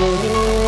Oh.